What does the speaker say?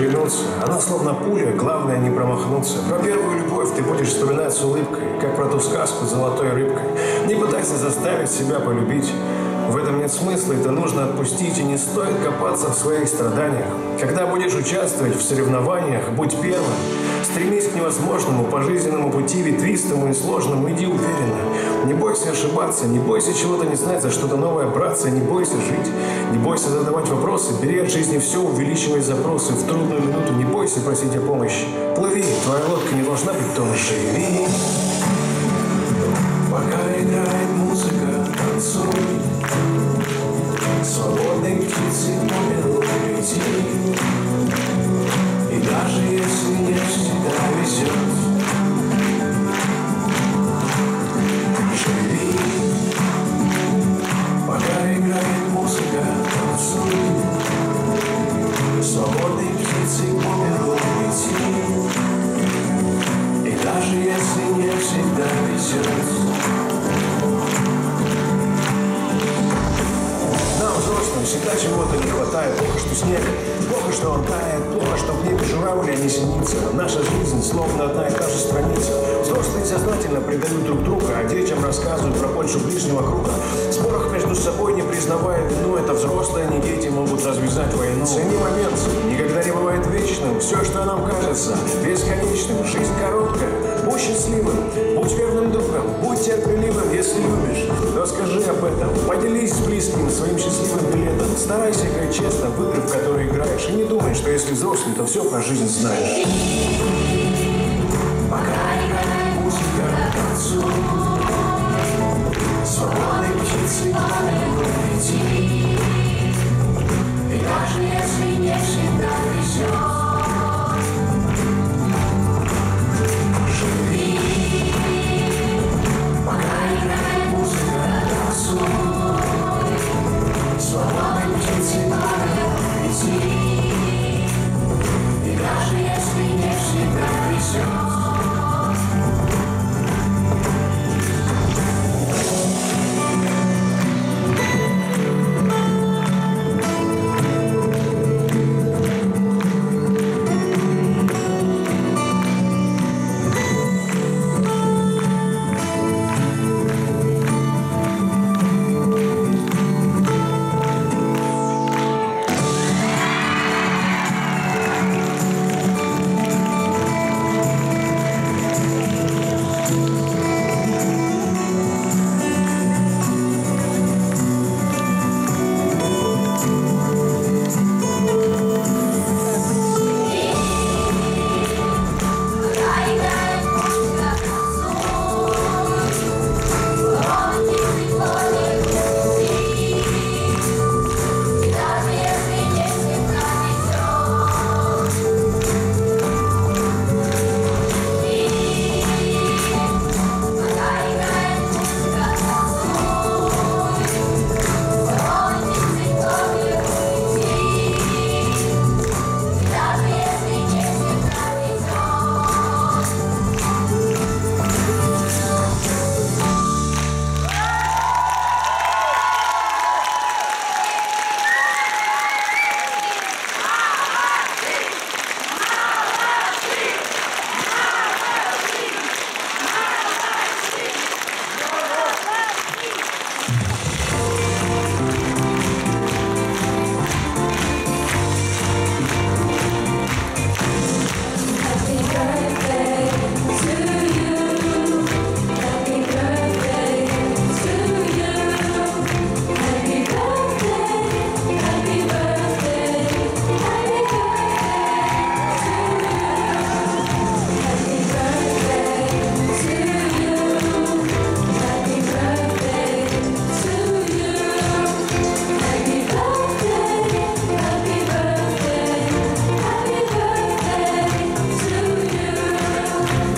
оглянуться. Она словно пуля, главное не промахнуться. Про первую любовь ты будешь вспоминать с улыбкой, как про ту сказку с золотой рыбкой. Не пытайся заставить себя полюбить. В этом нет смысла, это нужно отпустить, и не стоит копаться в своих страданиях. Когда будешь участвовать в соревнованиях, будь первым. Стремись к невозможному, по жизненному пути, ветвистому и сложному, иди уверенно. Не бойся ошибаться, не бойся чего-то не знать, за что-то новое браться, не бойся жить, не бойся задавать вопросы, бери от жизни все, увеличивай запросы. В трудную минуту не бойся просить о помощи. Плыви, твоя лодка не должна быть тонущей. Живи, пока играет музыка, танцуй. Свободной птицы миру лети. И даже если не всегда везет, всегда чего-то не хватает. Плохо, что снег, плохо, что он тает, плохо, что в небе журавли не снится. Наша жизнь словно одна и та же страница. Взрослые сознательно предают друг друга, а детям рассказывают про Польшу ближнего круга. Спорах между собой не признавая вину, это взрослые, не дети могут развязать войну. Цени момент, никогда не бывает вечным. Все, что нам кажется бесконечным. Жизнь короткая, будь счастливым, будь верным другом, будь терпеливым, если любишь. Расскажи об этом, поделись с близким своим счастливым. Старайся играть честно в игры, в которые играешь. И не думай, что если взрослый, то все про жизнь знаешь. Пока